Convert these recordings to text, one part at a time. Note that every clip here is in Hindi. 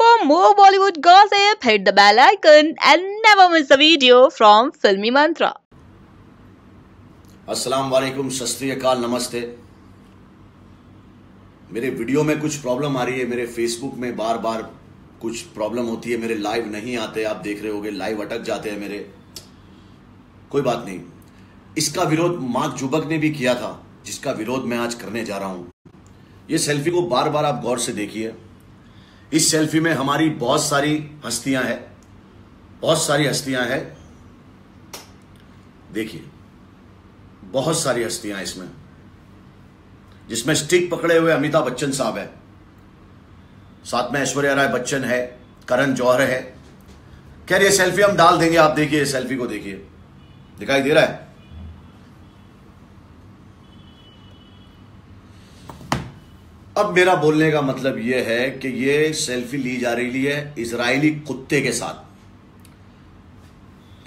For more Bollywood gossip, hit the bell icon and never miss a video from Filmy Mantra. अस्सलाम वालेकुम सस्त्रीकाल नमस्ते मेरे वीडियो में कुछ प्रॉब्लम आ रही है मेरे फेसबुक में बार बार कुछ प्रॉब्लम होती है मेरे लाइव नहीं आते आप देख रहे होगे लाइव अटक जाते हैं मेरे। कोई बात नहीं। इसका विरोध मार्क जुबक ने भी किया था जिसका विरोध मैं आज करने जा रहा हूँ। ये सेल्फी को बार बार आप गौर से देखिए। इस सेल्फी में हमारी बहुत सारी हस्तियाँ हैं। बहुत सारी हस्तियाँ हैं। देखिए, बहुत सारी हस्तियाँ इसमें, जिसमें स्टिक पकड़े हुए अमिताभ बच्चन साहब है। साथ में ऐश्वर्या राय बच्चन है, करण जौहर है। खैर, ये सेल्फी हम डाल देंगे, आप देखिए सेल्फी को देखिए। दिखाई दे रहा है? अब मेरा बोलने का मतलब यह है कि ये सेल्फी ली जा रही है इसराइली कुत्ते के साथ।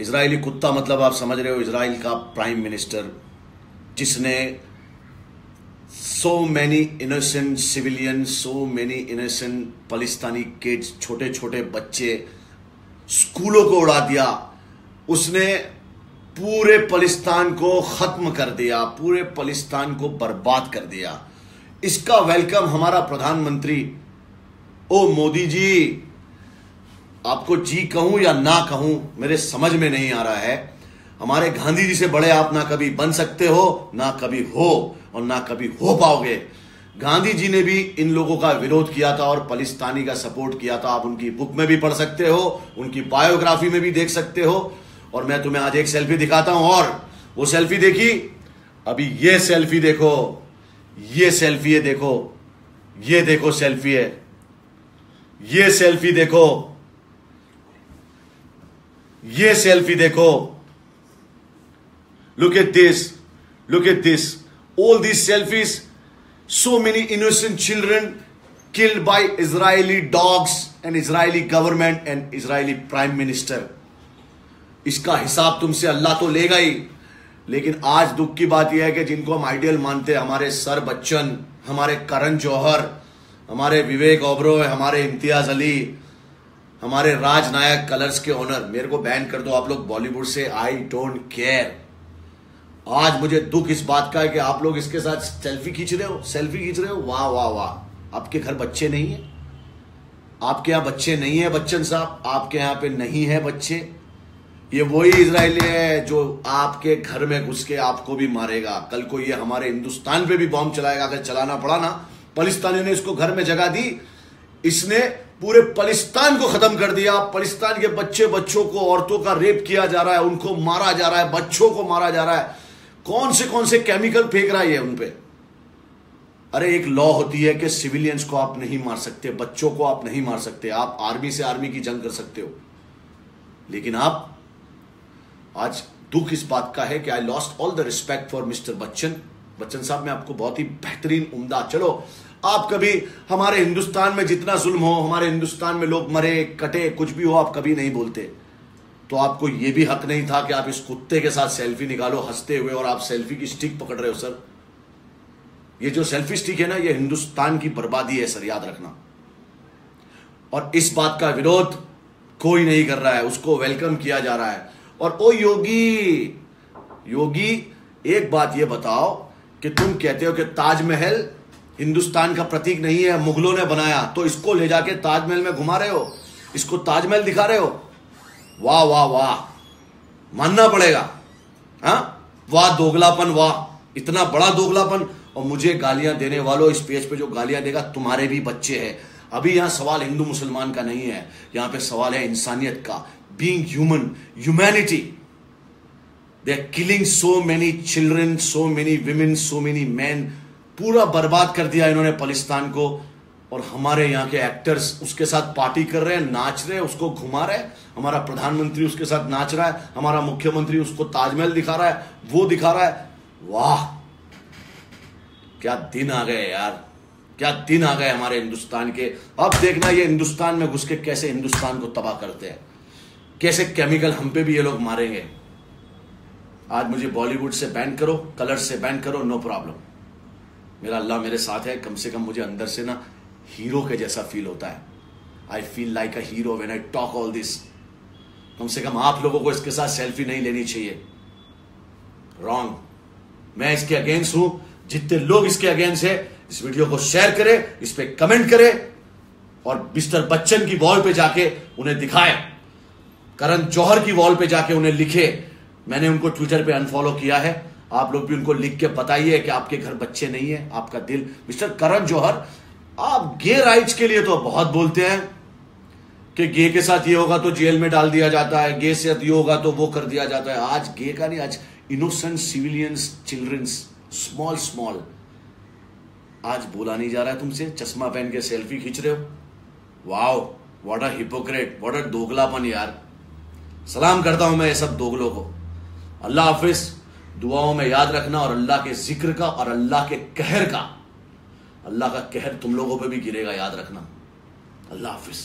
इसराइली कुत्ता मतलब आप समझ रहे हो इसराइल का प्राइम मिनिस्टर, जिसने so many innocent civilian so many innocent Palestinian kids छोटे छोटे बच्चे स्कूलों को उड़ा दिया। उसने पूरे पलिस्तान को खत्म कर दिया, पूरे पलिस्तान को बर्बाद कर दिया। इसका वेलकम हमारा प्रधानमंत्री। ओ मोदी जी, आपको जी कहूँ या ना कहूँ, मेरे समझ में नहीं आ रहा है। हमारे गांधी जी से बड़े आप ना कभी बन सकते हो, ना कभी हो और ना कभी हो पाओगे। गांधी जी ने भी इन लोगों का विरोध किया था और पलिस्तानी का सपोर्ट किया था। आप उनकी बुक में भी पढ़ सकते हो, उनकी बायोग्राफी में भी देख सकते हो। और मैं तुम्हें आज एक सेल्फी दिखाता हूँ और वो सेल्फी देखी? अभी ये सेल्फी देखो। ये सेल्फी है, देखो। ये देखो, सेल्फी है। ये सेल्फी देखो। ये सेल्फी देखो। Look at this look at this all this selfies so many innocent children killed by Israeli dogs and Israeli government and Israeli prime minister इसका हिसाब तुमसे अल्लाह तो लेगा ही। लेकिन आज दुख की बात यह है कि जिनको हम आइडियल मानते हैं, हमारे सर बच्चन, हमारे करण जौहर, हमारे विवेक ओबरॉय, हमारे इम्तियाज़ अली, हमारे राजनायक कलर्स के ओनर, मेरे को बैन कर दो, आप लोग बॉलीवुड से आई डोंट केयर आज मुझे दुख इस बात का है कि आप लोग इसके साथ सेल्फी खींच रहे हो, सेल्फी खींच रहे हो? वाह वाह वाह। आपके घर बच्चे नहीं है? आपके यहाँ बच्चे नहीं है बच्चन साहब? आपके यहाँ पे नहीं है बच्चे? ये वही इसराइली है जो आपके घर में घुस के आपको भी मारेगा। कल को ये हमारे हिंदुस्तान पे भी बॉम्ब चलाएगा, अगर चलाना पड़ा ना। पलिस्तानियों ने इसको घर में जगह दी। इसने पूरे पलिस्तान को खत्म कर दिया। पलिस्तान के बच्चे बच्चों को, औरतों का रेप किया जा रहा है, उनको मारा जा रहा है, बच्चों को मारा जा रहा है। कौन से कौन से केमिकल फेंक रहा है उन पे? अरे एक लॉ होती है कि सिविलियंस को आप नहीं मार सकते, बच्चों को आप नहीं मार सकते। आप आर्मी से आर्मी की जंग कर सकते हो। लेकिन आप आज दुख इस बात का है कि I lost all the respect for mister Bachchan Bachchan साहब, मैं आपको बहुत ही बेहतरीन उम्दा, चलो, आप कभी हमारे हिंदुस्तान में जितना जुल्म हो, हमारे हिंदुस्तान में लोग मरे, कटे, कुछ भी हो, आप कभी नहीं बोलते। तो आपको यह भी हक नहीं था कि आप इस कुत्ते के साथ सेल्फी निकालो, हँसते हुए, और आप सेल्फी की स्टिक पकड़ रहे हो, सर। ये जो सेल्फी स्टिक है ना, ये हिंदुस्तान की बर्बादी है, सर, याद रखना। और इस बात का विरोध कोई नहीं कर रहा है, उसको वेलकम किया जा रहा है। और ओ योगी योगी, एक बात ये बताओ कि तुम कहते हो कि ताजमहल हिंदुस्तान का प्रतीक नहीं है, मुगलों ने बनाया तो इसको ले जाके ताजमहल में घुमा रहे हो? इसको ताजमहल दिखा रहे हो? वाह वाह वाह। मानना पड़ेगा। हा? वाह, दोगलापन, वाह। इतना बड़ा दोगलापन। और मुझे गालियाँ देने वालों, इस पेज पे जो गालियाँ देगा, तुम्हारे भी बच्चे हैं। अभी यहाँ सवाल हिंदू मुसलमान का नहीं है, यहाँ पे सवाल है इंसानियत का। Being human humanity they are killing so many children so many women so many man पूरा बर्बाद कर दिया इन्होंने पाकिस्तान को। और हमारे यहाँ के एक्टर्स उसके साथ पार्टी कर रहे हैं, नाच रहे हैं, उसको घुमा रहे हैं। हमारा प्रधानमंत्री उसके साथ नाच रहा है, हमारा मुख्यमंत्री उसको ताजमहल दिखा रहा है, वो दिखा रहा है। वाह! क्या दिन आ गए यार। क्या दिन आ गए हमारे हिंदुस्तान के? अब देखना ये हिंदुस्तान में घुस के कैसे हिंदुस्तान को तबाह करते हैं। कैसे केमिकल हम पे भी ये लोग मारेंगे। आज मुझे बॉलीवुड से बैन करो कलर से बैन करो नो प्रॉब्लम मेरा अल्लाह मेरे साथ है, कम से कम मुझे अंदर से ना हीरो के जैसा फील होता है। I feel like a hero when I talk all this कम से कम आप लोगों को इसके साथ सेल्फी नहीं लेनी चाहिए। रॉन्ग मैं इसके अगेंस्ट हूँ। जितने लोग इसके अगेंस्ट है इस वीडियो को शेयर करें, इस पे कमेंट करें और मिस्टर बच्चन की वॉल पे जाके उन्हें दिखाए। करण जौहर की वॉल पे जाके उन्हें लिखे। मैंने उनको ट्विटर पे अनफॉलो किया है। आप लोग भी उनको लिख के बताइए कि आपके घर बच्चे नहीं है, आपका दिल। मिस्टर करण जौहर, आप गे राइट्स के लिए तो बहुत बोलते हैं कि गे के साथ ये होगा तो जेल में डाल दिया जाता है गे से ये होगा तो वो कर दिया जाता है। आज गे का नहीं, आज innocent civilians childrens small small आज बोला नहीं जा रहा है तुमसे, चश्मा पहन के सेल्फी खींच रहे हो। Wow what a hypocrite what a दोगलापन यार। सलाम करता हूँ मैं ये सब दोगलों को। अल्लाह हाफिज, दुआओं में याद रखना और अल्लाह के ज़िक्र का और अल्लाह के कहर का। अल्लाह का कहर तुम लोगों पे भी गिरेगा, याद रखना। अल्लाह हाफिज।